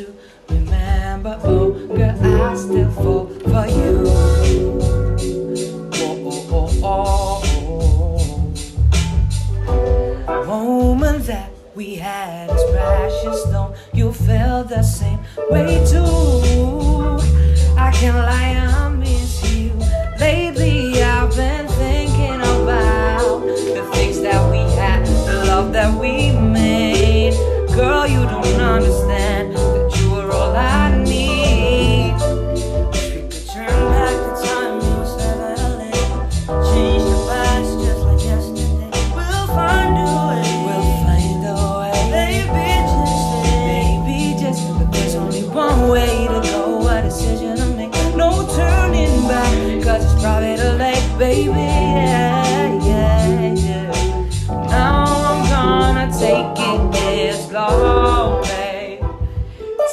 to remember. Oh, girl, I still fall for you. Oh, oh, oh, oh, Moment that we had is precious, Don't you feel the same way too? I can't lie.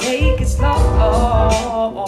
take it slow.